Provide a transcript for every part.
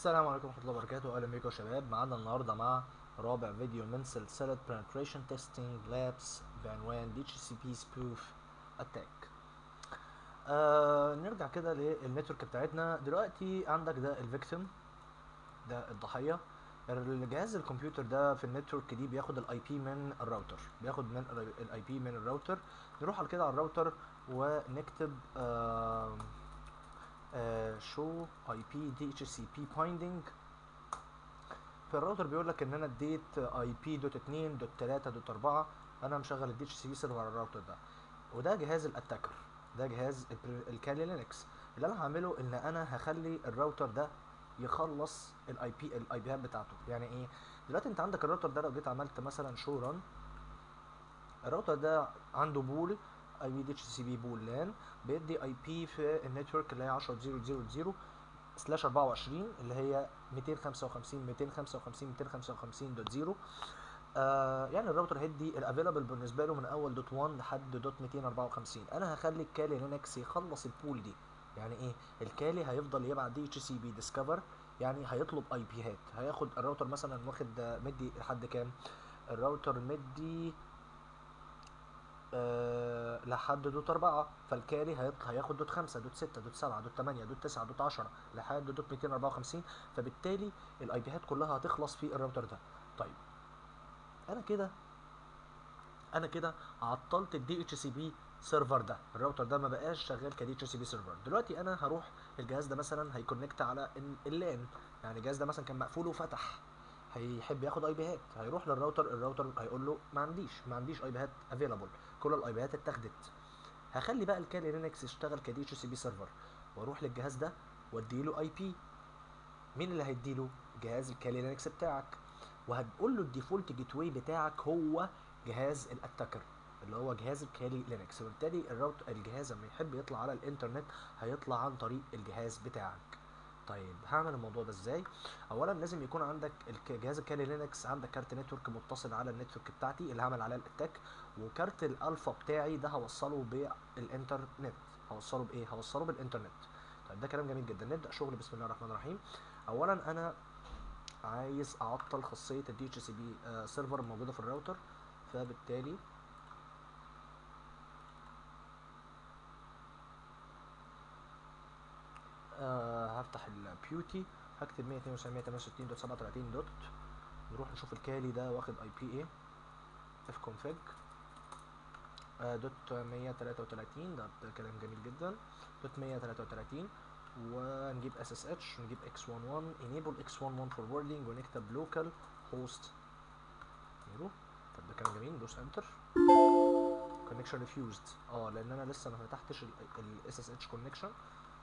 السلام عليكم ورحمة الله وبركاته أهلا بيكم يا شباب. معانا النهاردة مع رابع فيديو من سلسلة Penetration Testing Labs بعنوان DHCP Spoof Attack. آه نرجع كده للنتورك بتاعتنا. دلوقتي عندك ده الفيكتيم ده الضحية. الجهاز الكمبيوتر ده في النتورك دي بياخد الاي بي من الراوتر بياخد من الاي بي من الراوتر. نروح على كده على الراوتر ونكتب آه شو اي بي دي اتش سي بي بايندنج فالراوتر بيقول لك إن أنا اديت اي بي دوت 2 دوت 3 دوت 4 أنا مشغل الدي اتش سي سيرفر على الراوتر ده. وده جهاز الاتاكر ده جهاز الكالي لينكس اللي أنا هعمله إن أنا هخلي الراوتر ده يخلص الاي بي الاي بيات بتاعته. يعني إيه؟ دلوقتي أنت عندك الراوتر ده لو جيت عملت مثلا شو ران الراوتر ده عنده بول أي بي دي اتش سي بي بول لأن بيدي اي بي في النتورك اللي هي 10.0.0.0 سلاش 24 اللي هي 255 255 255 دوت 0 آه يعني الراوتر هيدي الافيلابل بالنسبة له من أول دوت 1 لحد دوت 254 أنا هخلي الكالي لينكس يخلص البول دي. يعني إيه؟ الكالي هيفضل يبعت دي اتش سي بي ديسكفر يعني هيطلب اي بي هات. هياخد الراوتر مثلا واخد مدي لحد كام؟ الراوتر مدي أه لحد دوت أربعة فالكاري هياخد دوت خمسة دوت ستة دوت سبعة دوت تمانية دوت تسعة دوت عشرة لحد دوت ميتين أربعة وخمسين. فبالتالي الأي بيهات كلها هتخلص في الراوتر ده. طيب أنا كده أنا كده عطلت الدي اتش سي بي سيرفر ده. الراوتر ده ما بقاش شغال كدي اتش سي بي سيرفر. دلوقتي أنا هروح الجهاز ده مثلا هيكونكت على اللان يعني الجهاز ده مثلا كان مقفول وفتح. هيحب ياخد اي بيهات هيروح للراوتر الراوتر هيقول له ما عنديش ما عنديش اي بيهات افيلابل كل الاي بيهات اتاخدت. هخلي بقى الكالي لينكس يشتغل كدي اتش سي بي سيرفر. وأروح للجهاز ده واديله اي بي. مين اللي هيديله؟ جهاز الكالي لينكس بتاعك. وهتقول له الديفولت جيت واي بتاعك هو جهاز الاتاكر اللي هو جهاز الكالي لينكس وبالتالي الراوت الجهاز لما يحب يطلع على الانترنت هيطلع عن طريق الجهاز بتاعك. طيب هعمل الموضوع ده إزاي؟ اولا لازم يكون عندك جهاز الكالي لينكس عندك كارت نتورك متصل على النتورك بتاعتي اللي هعمل عليه الاتاك وكارت الألفا بتاعي ده هوصله بالإنترنت. هوصله بإيه؟ هوصله بالإنترنت. طيب ده كلام جميل جدا. نبدأ شغل بسم الله الرحمن الرحيم. اولا أنا عايز أعطل خاصية الدي اتش سي بي سيرفر الموجوده في الراوتر فبالتالي آه هفتح البيوتي هكتب 192 دوت 37 دوت. نروح نشوف الكالي ده واخد اي بي إيه اف كونفيج آه دوت 133 ده, كلام جميل جدا. دوت 133 ونجيب اس اس اتش نجيب إكس 11 enable x 11 forwarding ونكتب local host. نيرو طب ده كلام جميل. ندوس انتر connection refused. آه لأن أنا لسه ما فتحتش الاس اس اتش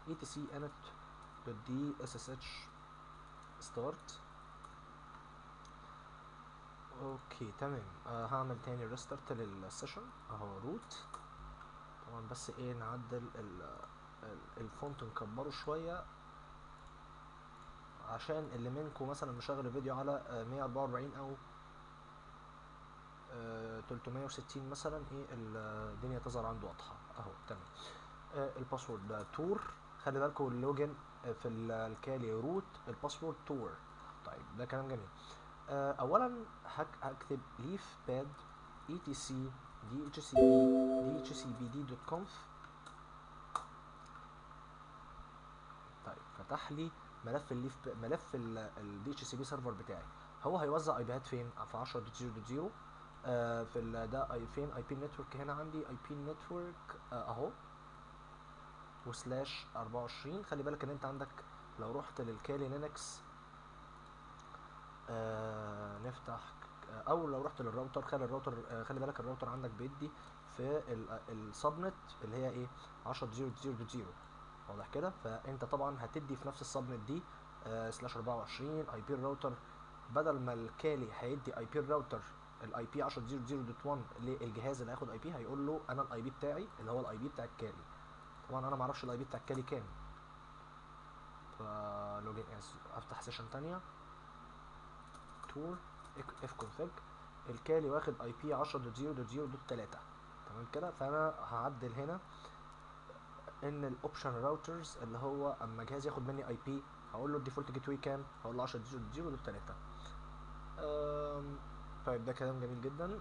connection etc init d ssh start أوكي تمام. آه هعمل تاني ريستارت للسيشن اهو روت طبعا بس إيه نعدل الفونت نكبره شوية. عشان اللي منكم مثلا مشغل الفيديو على آه 144 أو آه 360 مثلا إيه الدنيا تظهر عنده واضحة. اهو تمام. آه الباسورد ده تور خلي بالكم اللوجن في الكالي روت الباسورد تور طيب ده كلام جميل. آه اولا هكتب ليف باد اي تي سي دي اتش سي دي اتش سي بي دي دوت كونف طيب فتح لي ملف الليف ملف الدي اتش سي بي سيرفر بتاعي. هو هيوزع اي بيات فين؟ في 10.0.0 آه في ده اي فين؟ اي بي نتورك هنا عندي. اي بي نتورك أهو. وسلاش 24 خلي بالك إن أنت عندك لو رحت للكالي لينكس آه نفتح آه أو لو رحت للراوتر خلي الراوتر آه خلي بالك الراوتر عندك بيدي في السبنت اللي هي إيه؟ 10.0.0.0 واضح كده؟ فأنت طبعا هتدي في نفس السبنت دي آه سلاش 24 اي بي الراوتر. بدل ما الكالي هيدي اي بي الراوتر الاي بي 10.0.0.1 للجهاز اللي هياخد اي بي هيقول له أنا الاي بي بتاعي اللي هو الاي بي بتاع الكالي طبعا أنا معرفش الاي بي بتاع الكالي كام. فلوجين اس افتح سيشن تانية. تور اف كونفيج الكالي واخد اي بي 10.0.0.3 تمام كده؟ فانا هعدل هنا. ان الاوبشن راوترز اللي هو اما جهاز ياخد مني اي بي هقول له الديفولت جيت واي كام؟ هقول له 10 0 0 دوت 3 أم، طيب ده كلام جميل جدا.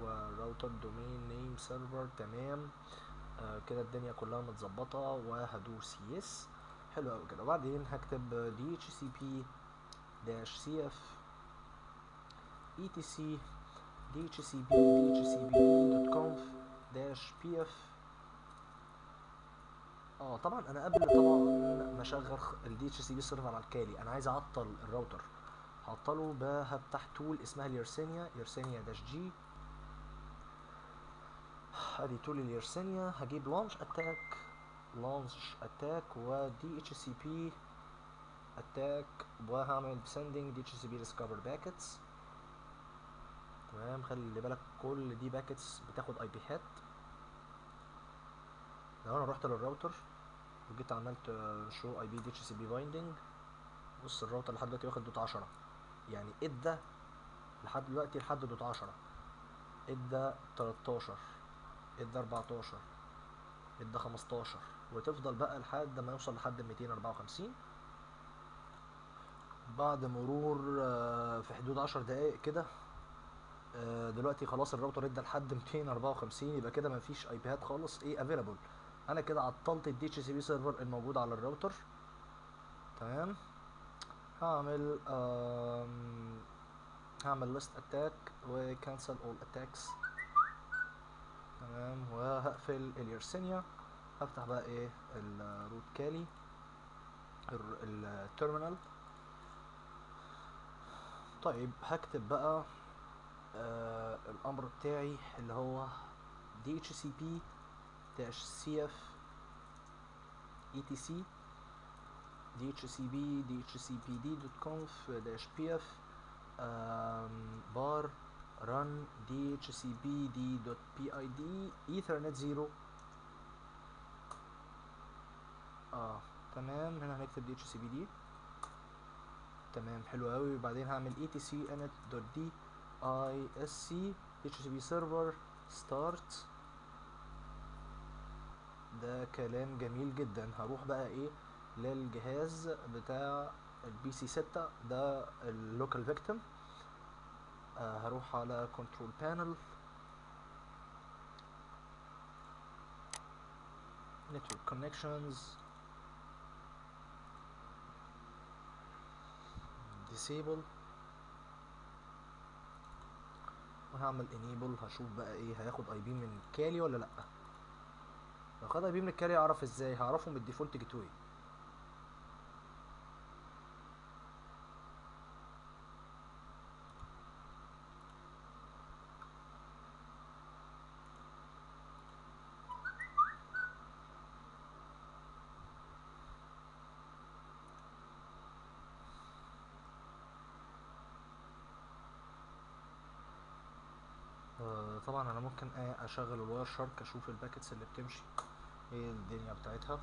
وراوتر دومين نيم سيرفر تمام. كده الدنيا كلها متظبطة وهدوس يس حلو قوي كده. وبعدين هكتب بي داش سي بي دوت كونف داش اف آه طبعا أنا قبل طبعا ما أشغل سي بي سيرفر على الكالي أنا عايز أعطل الراوتر هعطله ب هفتح تول اسمها اليرسينيا يرسينيا داش جي ادي تول اليرسينيا هجيب لانش أتاك لانش أتاك ودي اتش سي بي أتاك. وهعمل sending دي اتش سي بي discover باكيتس تمام خلي بالك كل دي باكيتس بتاخد اي بي هات لو أنا رحت للراوتر وجيت عملت شو اي بي دي اتش سي بي بايندنج بص الراوتر لحد دلوقتي واخد دوت 10 يعني إدى لحد دلوقتي لحد دوت 10 إدى 13 ادى 14 ادى 15 وتفضل بقى لحد ما يوصل لحد 254 بعد مرور آه، في حدود 10 دقايق كده آه، دلوقتي خلاص الراوتر ادى لحد 254 يبقى كده مفيش اي بيات خالص إيه افيلابل أنا كده عطلت الدي اتش سي بي سيرفر الموجود على الراوتر. تمام؟ هعمل هعمل list attack و cancel all attacks. تمام. وهقفل اليرسينيا. هفتح بقى إيه؟ الروت كالي. التيرمينال. طيب هكتب بقى آه الأمر بتاعي اللي هو DHCP CF etc DHCP DHCPD.conf PF bar run DHCPD.PID Ethernet 0 آه تمام. هنا هنكتب DHCPD تمام حلو قوي وبعدين هعمل etc init.d isc DHCP server start. ده كلام جميل جدا. هروح بقى إيه للجهاز بتاع البي سي 6 ده اللوكال فيكتيم هروح على كنترول بانل network connections. Disable. وهعمل enable. هشوف بقى إيه هياخد اي بي من الكالي ولا لأ. لو خد اي بي من الكالي اعرف إزاي؟ هعرفه من الديفولت جيت واي آه، طبعا أنا ممكن آه، اشغل الواير شارك أشوف الباكتس اللي بتمشي إيه الدنيا بتاعتها.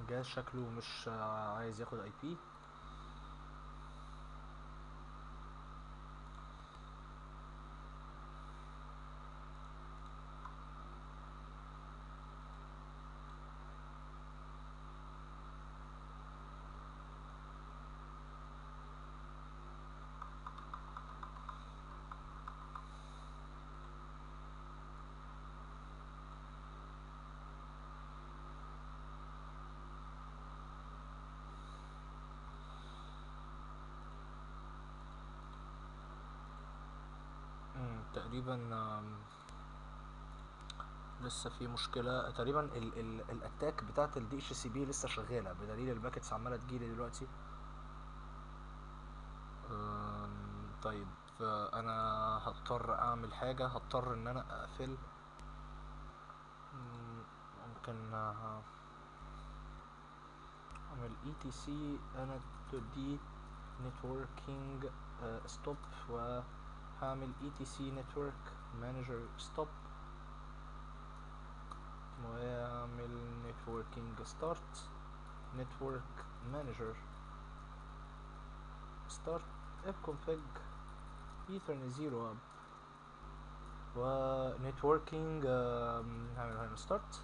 الجهاز شكله مش عايز ياخد اي بي تقريبا لسه في مشكلة. تقريبا ال ال الأتاك بتاعت الدي اتش سي بي لسه شغالة بدليل الباكتس عمالة تجيلي دلوقتي. طيب فأنا هضطر أعمل حاجة هضطر إن أنا أقفل. مم، ممكن آه، أعمل اي تي سي أنا دي نتوركينج ستوب وهعمل تي سي نتورك مانجر ستوب واعمل نتوركينج ستارت نتورك مانجر ستارت اب config. ايثرنت زيرو اب و networking هعمل هنا ستارت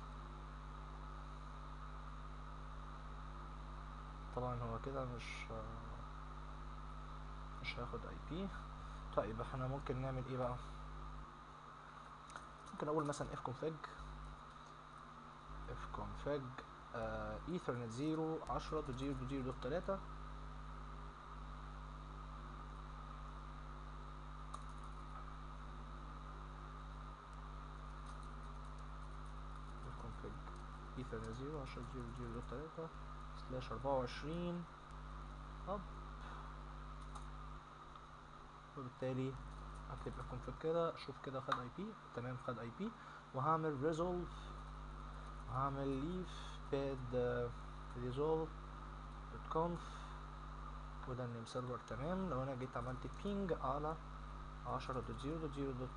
طبعا هو كده مش مش هياخد اي بي طيب إحنا ممكن نعمل إيه بقى؟ ممكن أقول مثلا اف config. اف config ايثرنت 0 10 دوت 0 دوت 0 دوت 3 config ايثرنت 0 10 0 0 دوت 3 سلاش 24 هب وبالتالي أكتب config كده أشوف كده خد اي بي تمام خد اي بي وهعمل resolve وهعمل leaf pad resolve conf وده النيم سيرفر تمام. لو أنا جيت عملت بينج على 10 دوت 0 دوت 0 دوت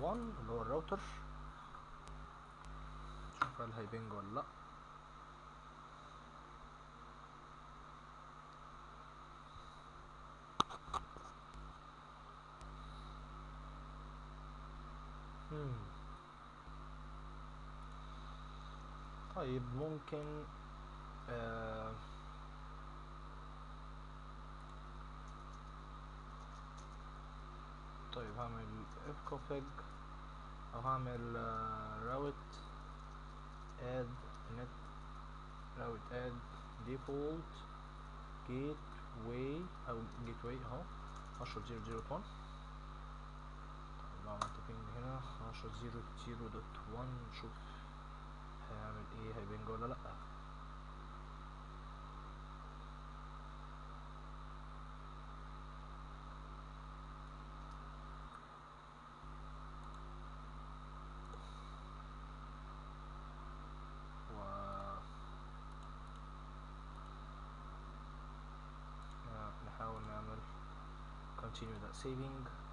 1 اللي هو الراوتر. شوف هل هيبنج ولا لأ. طيب ممكن آه طيب هعمل if config أو هعمل راوت add net راوت add default gateway أو gateway أهو 10001 طيب لو عملت بينج هنا 100.1 نشوف هيعمل إيه؟ هيبنج ولا لأ؟ نحاول نعمل continue that saving.